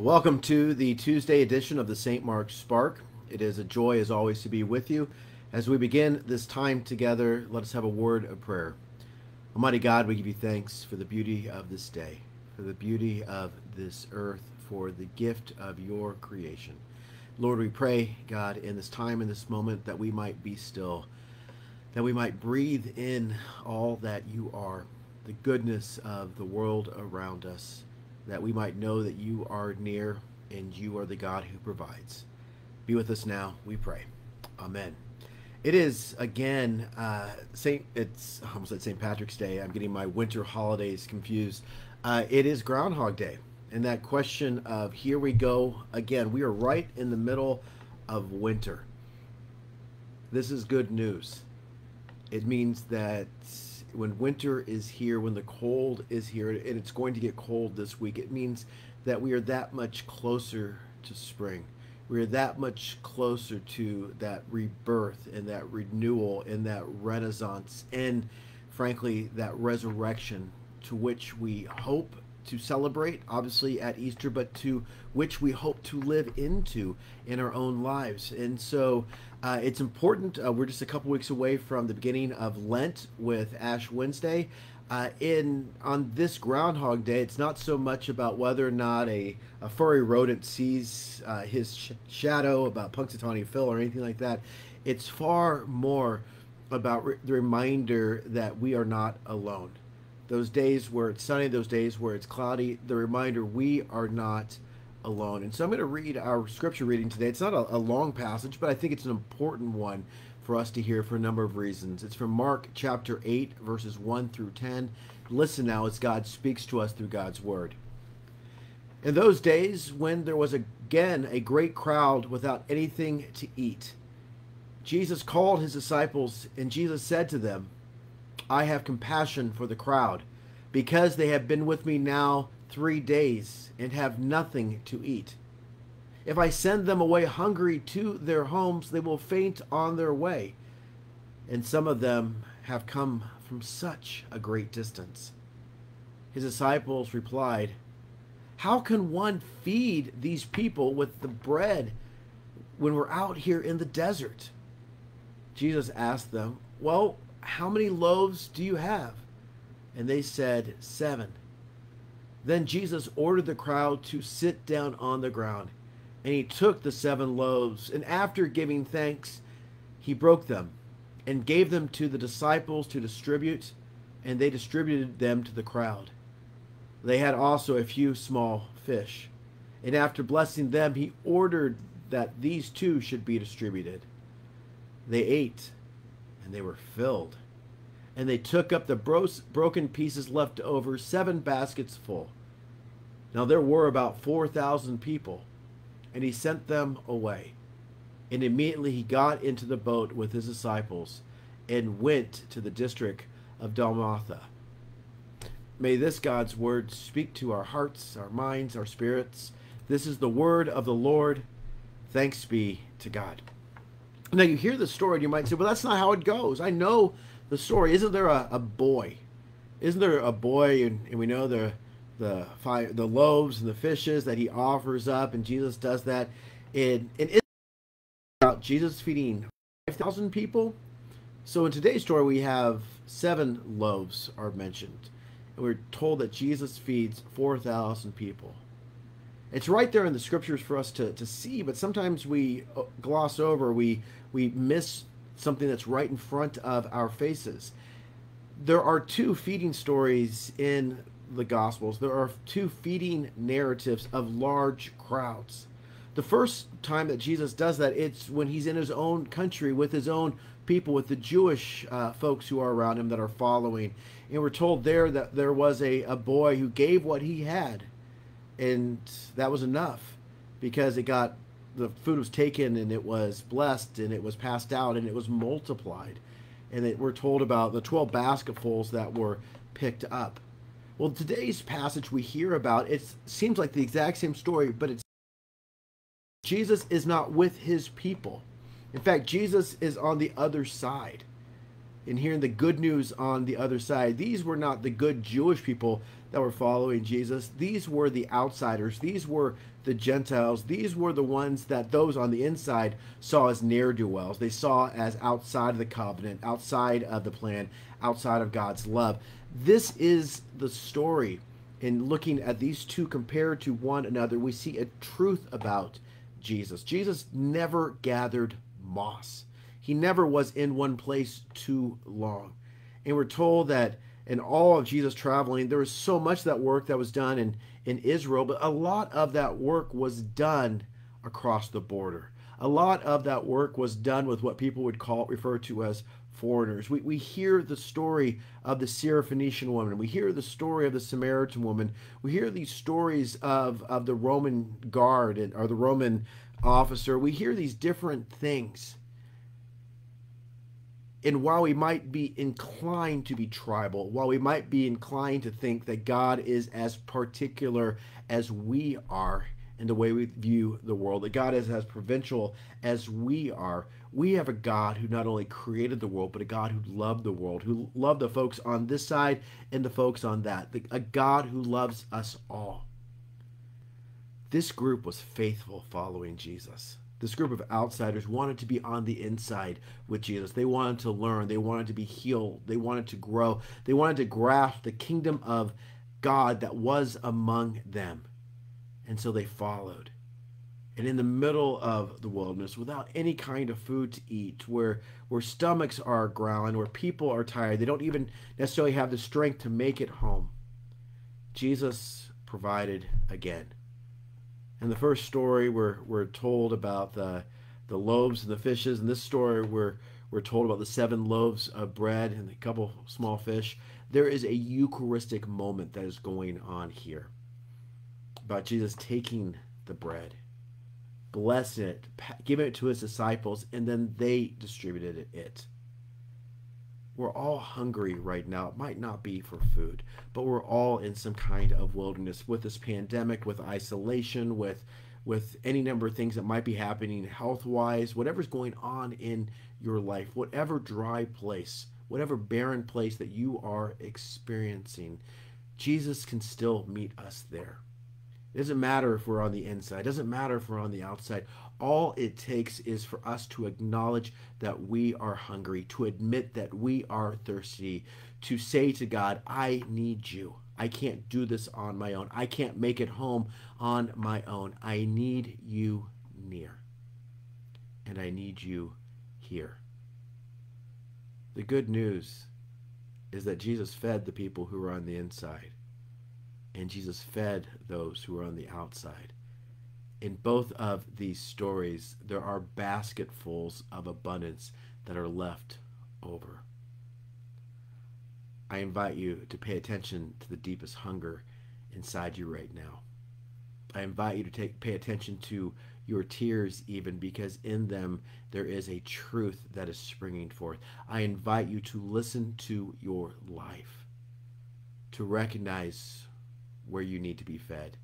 Welcome to the Tuesday edition of the St. Mark Spark. It is a joy, as always, to be with you. As we begin this time together, let us have a word of prayer. Almighty God, we give you thanks for the beauty of this day, for the beauty of this earth, for the gift of your creation. Lord, we pray, God, in this time, in this moment, that we might be still, that we might breathe in all that you are, the goodness of the world around us, that we might know that you are near and you are the God who provides. Be with us now, we pray. Amen. It is again uh, Saint. It's I almost said St. Patrick's Day. I'm getting my winter holidays confused. Uh, it is Groundhog Day and that question of here we go again. We are right in the middle of winter. This is good news. It means that when winter is here, when the cold is here, and it's going to get cold this week, it means that we are that much closer to spring. We are that much closer to that rebirth and that renewal and that renaissance and, frankly, that resurrection to which we hope to celebrate, obviously at Easter, but to which we hope to live into in our own lives. And so uh, it's important. Uh, we're just a couple weeks away from the beginning of Lent with Ash Wednesday. Uh, in on this Groundhog Day, it's not so much about whether or not a, a furry rodent sees uh, his sh- shadow, about Punxsutawney Phil, or anything like that. It's far more about re- the reminder that we are not alone those days where it's sunny, those days where it's cloudy, the reminder we are not alone. And so I'm going to read our scripture reading today. It's not a, a, long passage, but I think it's an important one for us to hear for a number of reasons. It's from Mark chapter 8, verses 1 through 10. Listen now as God speaks to us through God's word. In those days, when there was again a great crowd without anything to eat, Jesus called his disciples, and Jesus said to them, I have compassion for the crowd, because they have been with me now three days and have nothing to eat. If I send them away hungry to their homes, they will faint on their way. And some of them have come from such a great distance. His disciples replied, How can one feed these people with the bread when we're out here in the desert? Jesus asked them, Well, how many loaves do you have? And they said, Seven. Then Jesus ordered the crowd to sit down on the ground. And he took the seven loaves, and after giving thanks, he broke them and gave them to the disciples to distribute, and they distributed them to the crowd. They had also a few small fish. And after blessing them, he ordered that these too should be distributed. They ate and they were filled. And they took up the bro- broken pieces left over, seven baskets full. Now there were about 4,000 people, and he sent them away. And immediately he got into the boat with his disciples and went to the district of Dalmanutha. May this God's word speak to our hearts, our minds, our spirits. This is the word of the Lord. Thanks be to God. Now you hear the story and you might say, well, that's not how it goes. I know the story. Isn't there a, a boy? Isn't there a boy, and, and we know the the five, the loaves and the fishes that he offers up, and Jesus does that. And, and it's about Jesus feeding 5,000 people. So in today's story, we have seven loaves are mentioned. And we're told that Jesus feeds 4,000 people. It's right there in the scriptures for us to, to see, but sometimes we uh, gloss over, we, we miss something that's right in front of our faces. There are two feeding stories in the Gospels. There are two feeding narratives of large crowds. The first time that Jesus does that, it's when he's in his own country with his own people, with the Jewish uh, folks who are around him that are following. And we're told there that there was a, a boy who gave what he had, and that was enough because it got the food was taken and it was blessed and it was passed out and it was multiplied. And it, we're told about the 12 basketfuls that were picked up. Well, today's passage we hear about, it seems like the exact same story, but it's Jesus is not with his people. In fact, Jesus is on the other side. And hearing the good news on the other side, these were not the good Jewish people that were following Jesus, these were the outsiders. These were the Gentiles. These were the ones that those on the inside saw as ne'er do wells. They saw as outside of the covenant, outside of the plan, outside of God's love. This is the story. In looking at these two compared to one another, we see a truth about Jesus. Jesus never gathered moss, he never was in one place too long. And we're told that in all of Jesus traveling, there was so much that work that was done in, in Israel, but a lot of that work was done across the border. A lot of that work was done with what people would call refer to as foreigners. We, we hear the story of the Syrophoenician woman. We hear the story of the Samaritan woman. We hear these stories of, of the Roman guard and, or the Roman officer. We hear these different things. And while we might be inclined to be tribal, while we might be inclined to think that God is as particular as we are in the way we view the world, that God is as provincial as we are, we have a God who not only created the world, but a God who loved the world, who loved the folks on this side and the folks on that, a God who loves us all. This group was faithful following Jesus this group of outsiders wanted to be on the inside with Jesus. They wanted to learn. They wanted to be healed. They wanted to grow. They wanted to grasp the kingdom of God that was among them. And so they followed. And in the middle of the wilderness, without any kind of food to eat, where, where stomachs are growling, where people are tired, they don't even necessarily have the strength to make it home, Jesus provided again. In the first story, we're, we're told about the, the loaves and the fishes. In this story, we're, we're told about the seven loaves of bread and a couple small fish. There is a Eucharistic moment that is going on here about Jesus taking the bread, blessing it, giving it to his disciples, and then they distributed it. We're all hungry right now. It might not be for food, but we're all in some kind of wilderness with this pandemic, with isolation, with with any number of things that might be happening health wise, whatever's going on in your life, whatever dry place, whatever barren place that you are experiencing, Jesus can still meet us there. It doesn't matter if we're on the inside, it doesn't matter if we're on the outside. All it takes is for us to acknowledge that we are hungry, to admit that we are thirsty, to say to God, I need you. I can't do this on my own. I can't make it home on my own. I need you near. And I need you here. The good news is that Jesus fed the people who were on the inside, and Jesus fed those who were on the outside in both of these stories, there are basketfuls of abundance that are left over. I invite you to pay attention to the deepest hunger inside you right now. I invite you to take pay attention to your tears even because in them there is a truth that is springing forth. I invite you to listen to your life, to recognize where you need to be fed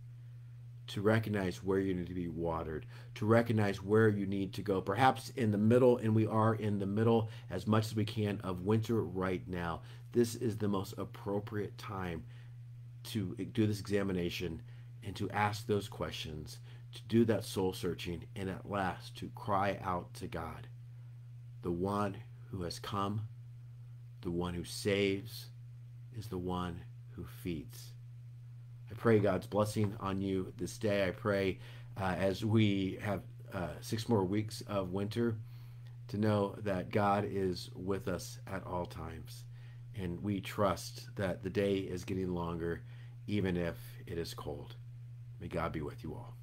to recognize where you need to be watered, to recognize where you need to go. Perhaps in the middle, and we are in the middle as much as we can of winter right now. This is the most appropriate time to do this examination and to ask those questions, to do that soul searching, and at last to cry out to God, the one who has come, the one who saves, is the one who feeds. I pray God's blessing on you this day. I pray uh, as we have uh, six more weeks of winter to know that God is with us at all times. And we trust that the day is getting longer, even if it is cold. May God be with you all.